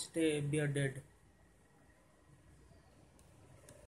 stay bearded